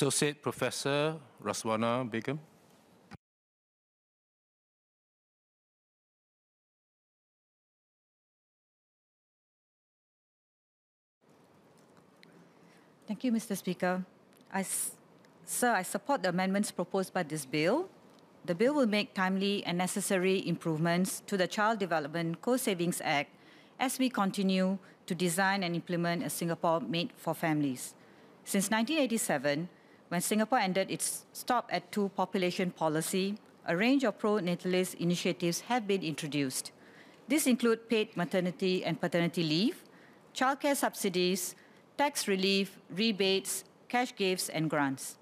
Associate Professor Razwana Begum. Thank you, Mr. Speaker. I, sir, I support the amendments proposed by this bill. The bill will make timely and necessary improvements to the Child Development Co-Savings Act as we continue to design and implement a Singapore made for families. Since 1987, when Singapore ended its stop at two population policy, a range of pro-natalist initiatives have been introduced. These include paid maternity and paternity leave, childcare subsidies, tax relief, rebates, cash gifts, and grants.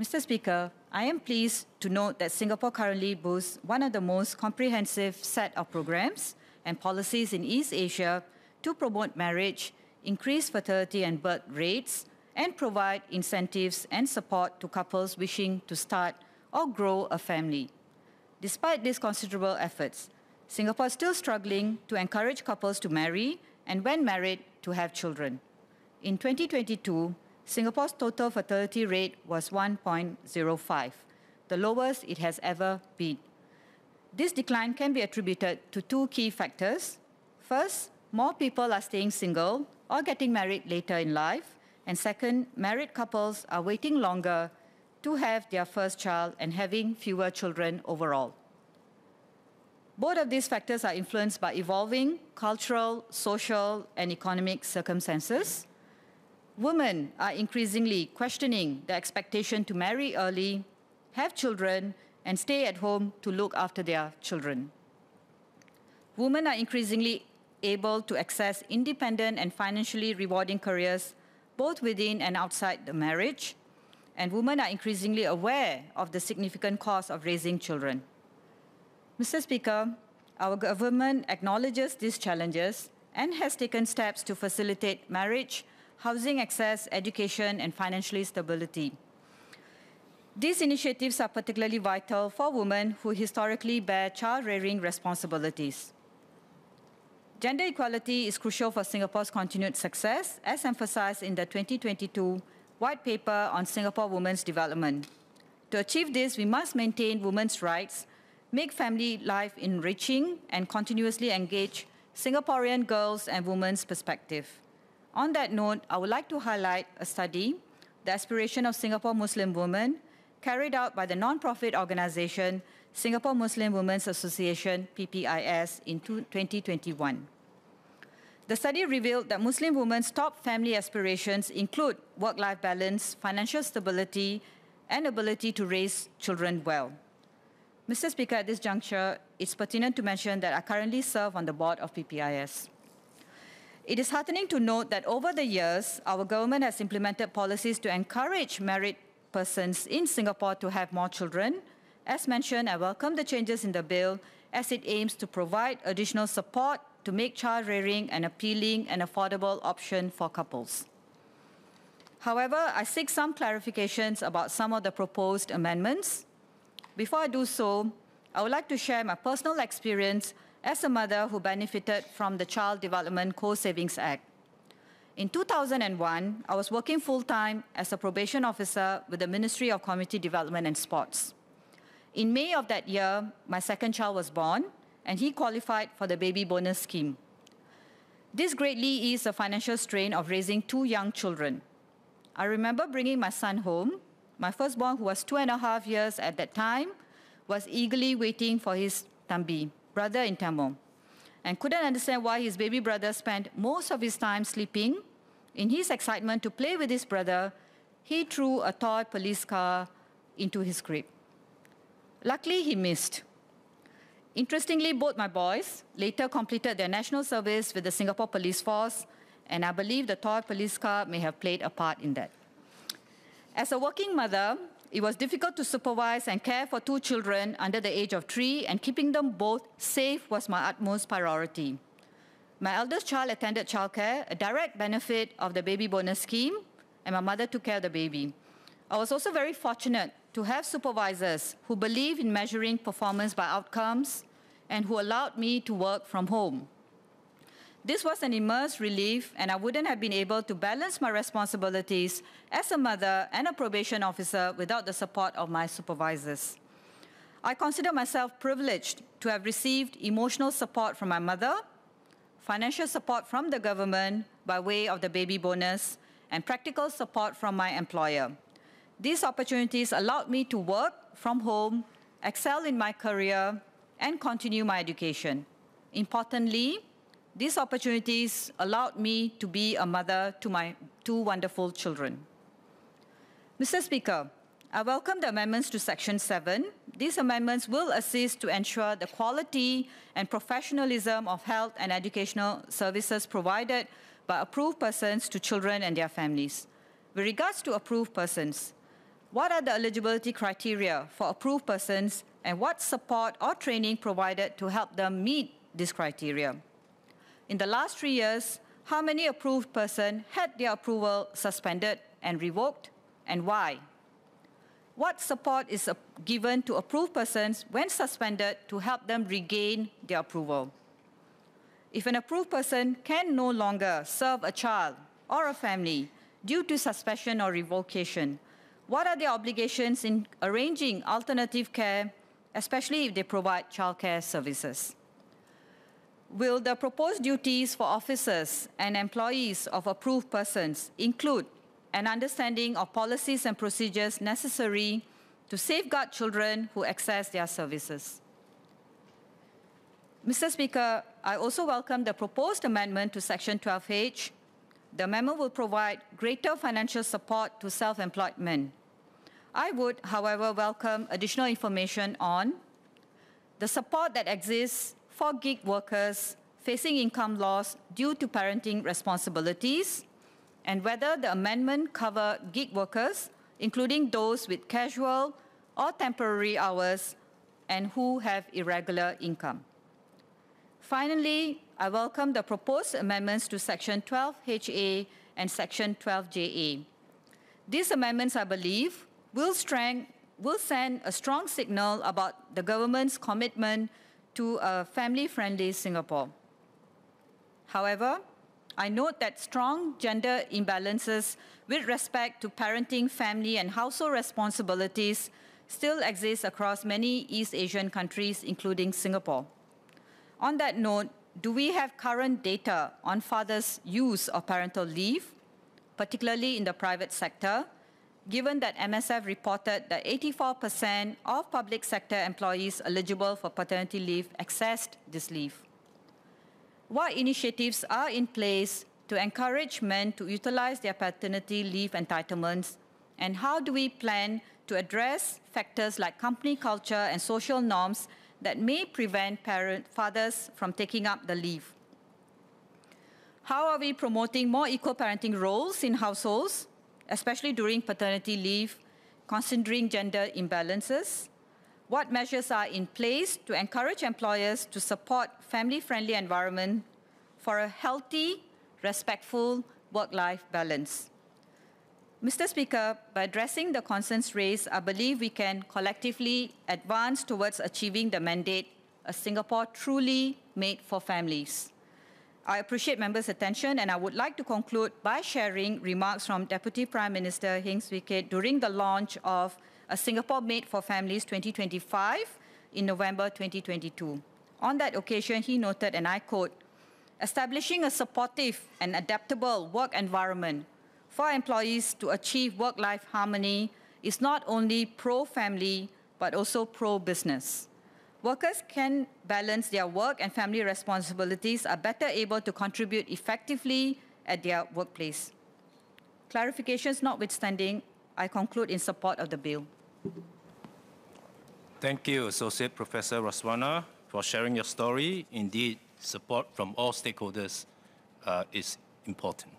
Mr. Speaker, I am pleased to note that Singapore currently boasts one of the most comprehensive set of programs and policies in East Asia to promote marriage, increase fertility and birth rates, and provide incentives and support to couples wishing to start or grow a family. Despite these considerable efforts, Singapore is still struggling to encourage couples to marry and, when married, to have children. In 2022, Singapore's total fertility rate was 1.05, the lowest it has ever been. This decline can be attributed to two key factors. First, more people are staying single or getting married later in life. And second, married couples are waiting longer to have their first child and having fewer children overall. Both of these factors are influenced by evolving cultural, social, and economic circumstances women are increasingly questioning the expectation to marry early, have children, and stay at home to look after their children. Women are increasingly able to access independent and financially rewarding careers both within and outside the marriage, and women are increasingly aware of the significant cost of raising children. Mr. Speaker, our government acknowledges these challenges and has taken steps to facilitate marriage housing access, education, and financial stability. These initiatives are particularly vital for women who historically bear child-rearing responsibilities. Gender equality is crucial for Singapore's continued success, as emphasized in the 2022 White Paper on Singapore Women's Development. To achieve this, we must maintain women's rights, make family life enriching, and continuously engage Singaporean girls' and women's perspective. On that note, I would like to highlight a study, The Aspiration of Singapore Muslim Women, carried out by the non-profit organization Singapore Muslim Women's Association, PPIS, in 2021. The study revealed that Muslim women's top family aspirations include work-life balance, financial stability, and ability to raise children well. Mr. Speaker, at this juncture, it's pertinent to mention that I currently serve on the board of PPIS. It is heartening to note that over the years, our government has implemented policies to encourage married persons in Singapore to have more children. As mentioned, I welcome the changes in the bill as it aims to provide additional support to make child rearing an appealing and affordable option for couples. However, I seek some clarifications about some of the proposed amendments. Before I do so, I would like to share my personal experience as a mother who benefited from the Child Development Co-Savings Act. In 2001, I was working full-time as a probation officer with the Ministry of Community Development and Sports. In May of that year, my second child was born, and he qualified for the baby bonus scheme. This greatly eased the financial strain of raising two young children. I remember bringing my son home. My firstborn, who was two and a half years at that time, was eagerly waiting for his tambi brother in Tamil and couldn't understand why his baby brother spent most of his time sleeping. In his excitement to play with his brother, he threw a toy police car into his crib. Luckily, he missed. Interestingly, both my boys later completed their national service with the Singapore Police Force, and I believe the toy police car may have played a part in that. As a working mother, it was difficult to supervise and care for two children under the age of three, and keeping them both safe was my utmost priority. My eldest child attended childcare, a direct benefit of the baby bonus scheme, and my mother took care of the baby. I was also very fortunate to have supervisors who believe in measuring performance by outcomes and who allowed me to work from home. This was an immense relief, and I wouldn't have been able to balance my responsibilities as a mother and a probation officer without the support of my supervisors. I consider myself privileged to have received emotional support from my mother, financial support from the government by way of the baby bonus, and practical support from my employer. These opportunities allowed me to work from home, excel in my career, and continue my education. Importantly, these opportunities allowed me to be a mother to my two wonderful children. Mr. Speaker, I welcome the amendments to Section 7. These amendments will assist to ensure the quality and professionalism of health and educational services provided by approved persons to children and their families. With regards to approved persons, what are the eligibility criteria for approved persons and what support or training provided to help them meet this criteria? In the last three years, how many approved persons had their approval suspended and revoked and why? what support is given to approved persons when suspended to help them regain their approval. If an approved person can no longer serve a child or a family due to suspension or revocation, what are their obligations in arranging alternative care, especially if they provide childcare services? Will the proposed duties for officers and employees of approved persons include an understanding of policies and procedures necessary to safeguard children who access their services. Mr. Speaker, I also welcome the proposed amendment to Section 12H. The amendment will provide greater financial support to self-employed men. I would, however, welcome additional information on the support that exists for gig workers facing income loss due to parenting responsibilities, and whether the amendment cover gig workers, including those with casual or temporary hours and who have irregular income. Finally, I welcome the proposed amendments to Section 12HA and Section 12JA. These amendments, I believe, will, strength, will send a strong signal about the government's commitment to a family-friendly Singapore. However, I note that strong gender imbalances with respect to parenting, family, and household responsibilities still exist across many East Asian countries, including Singapore. On that note, do we have current data on fathers' use of parental leave, particularly in the private sector, given that MSF reported that 84% of public sector employees eligible for paternity leave accessed this leave? what initiatives are in place to encourage men to utilize their paternity leave entitlements, and how do we plan to address factors like company culture and social norms that may prevent parent, fathers from taking up the leave? How are we promoting more equal parenting roles in households, especially during paternity leave, considering gender imbalances? what measures are in place to encourage employers to support family-friendly environment for a healthy, respectful work-life balance. Mr. Speaker, by addressing the concerns raised, I believe we can collectively advance towards achieving the mandate, a Singapore truly made for families. I appreciate members' attention and I would like to conclude by sharing remarks from Deputy Prime Minister Heng Swee Keat during the launch of a Singapore Made for Families 2025 in November 2022. On that occasion, he noted, and I quote, establishing a supportive and adaptable work environment for employees to achieve work-life harmony is not only pro-family, but also pro-business. Workers can balance their work and family responsibilities, are better able to contribute effectively at their workplace. Clarifications notwithstanding, I conclude in support of the bill. Thank you, Associate Professor Razwana, for sharing your story. Indeed, support from all stakeholders uh, is important.